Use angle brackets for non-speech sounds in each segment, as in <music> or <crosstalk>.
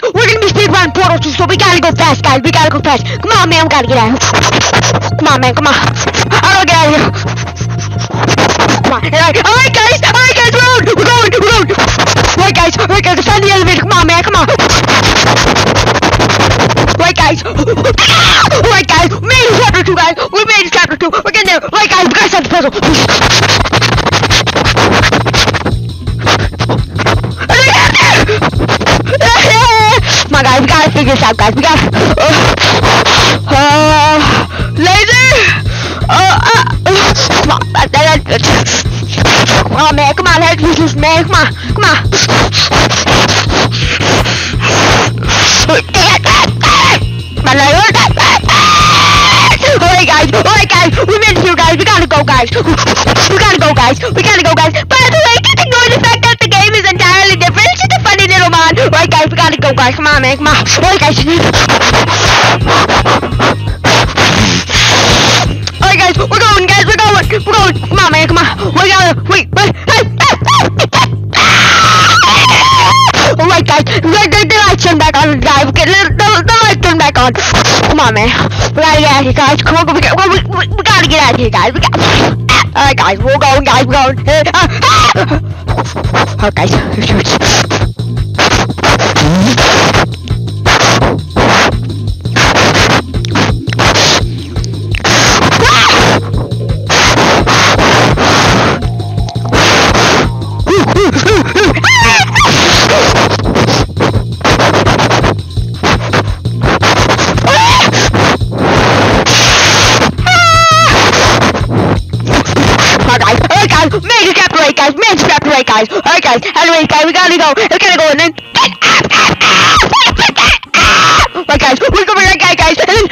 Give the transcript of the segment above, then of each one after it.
guys, we're gonna be speedrun Portal 2, so we gotta go fast, guys. We gotta go fast. Come on, man, we gotta get out. Come on, man, come on. I don't get out of here. Come on. Alright, guys, alright, guys, we're on. We're going, we're going. Alright, guys, alright, guys, find the elevator. Come on, man, come on. Alright, guys. <gasps> Alright, guys, we made it chapter 2, guys. We made it chapter 2. We're getting there. Alright, guys, we gotta solve the puzzle. Figure this out, guys. We gotta. Uh, uh, laser. Uh, uh, come on, uh, man. Come on, help me, man. Come on, come on. On, laser. Alright, guys. Alright, guys. We made it here, guys. We gotta go, guys. We gotta go, guys. We gotta go, guys. Guys. Come on, man. Come on. Alright, guys. Alright, guys. We're going, guys. We're going. We're going. Come on, man. Come on. We gotta. Wait. Wait. Hey. Alright, guys. The, the, the lights turn back on, guys. Get the, the, the lights turn back on. Come on, man. We gotta get out of here, guys. Come on, we, got- we, we, we gotta get out of here, guys. We got. Alright, guys. We're going, guys. We're going. Alright, guys. and step right, guys. Alright, guys. Anyways, guys, we gotta go. We're gonna go and then get up, up, up. Right, guys. We're gonna be right, guys, guys. And then.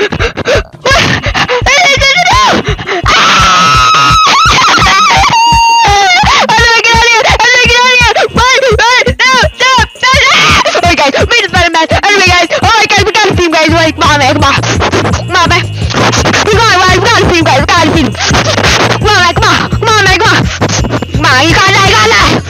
Anyway guys, alright guys, we got a team guys, like, mom, come on. ¡Hola!